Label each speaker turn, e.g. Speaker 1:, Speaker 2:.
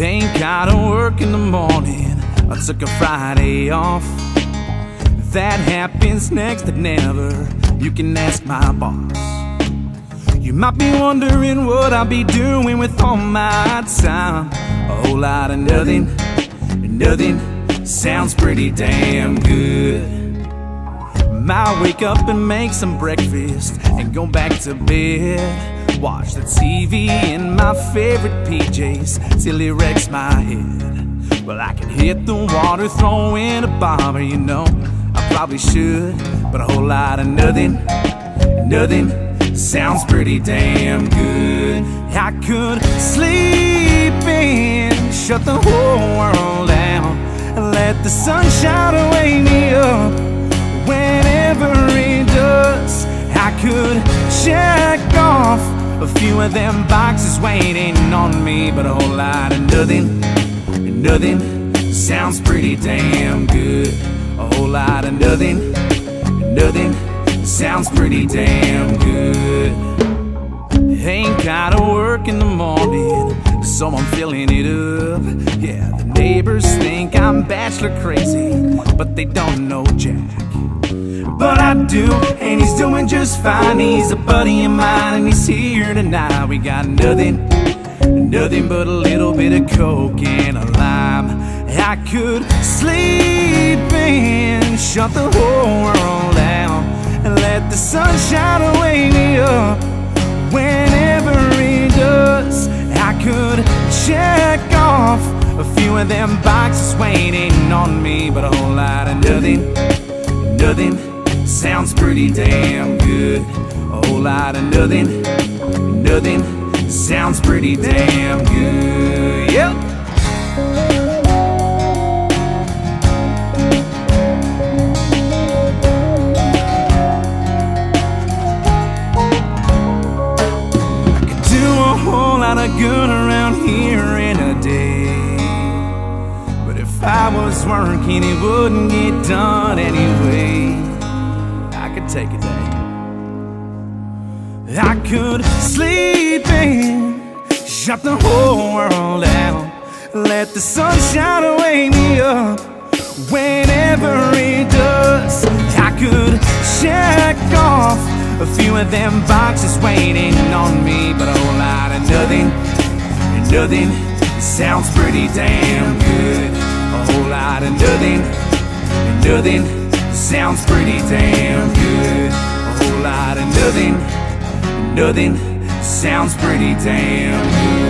Speaker 1: Ain't gotta work in the morning. I took a Friday off. That happens next to never. You can ask my boss. You might be wondering what I'll be doing with all my time. A whole lot of nothing, nothing sounds pretty damn good. Might wake up and make some breakfast and go back to bed. Watch the TV in my favorite PJs till it wrecks my head. Well, I can hit the water, throw in a bobber, you know. I probably should, but a whole lot of nothing, nothing sounds pretty damn good. I could sleep in, shut the whole world down, and let the sunshine wake me up whenever it does. I could check off a few of them boxes waiting on me, but a whole lot of nothing, nothing sounds pretty damn good. A whole lot of nothing, nothing sounds pretty damn good. Ain't gotta work in the morning, so I'm filling it up. Yeah, the neighbors think I'm bachelor crazy, but they don't know Jack. But I do, and he's doing just fine. He's a buddy of mine, and he's here tonight. We got nothing, nothing but a little bit of coke and a lime. I could sleep in, shut the whole world down, and let the sunshine wake me up whenever it does. I could check off a few of them boxes waiting on me, but a whole lot of nothing, nothing sounds pretty damn good. A whole lot of nothing, nothing sounds pretty damn good. Yep. Could do a whole lot of good around here in a day. But if I was working, it wouldn't get done anyway. Take a day. I could sleep in, shut the whole world down, let the sunshine wake me up whenever it does. I could check off a few of them boxes waiting on me, but a whole lot of nothing, nothing sounds pretty damn good. A whole lot of nothing, nothing sounds pretty damn good. A whole lot of nothing, nothing sounds pretty damn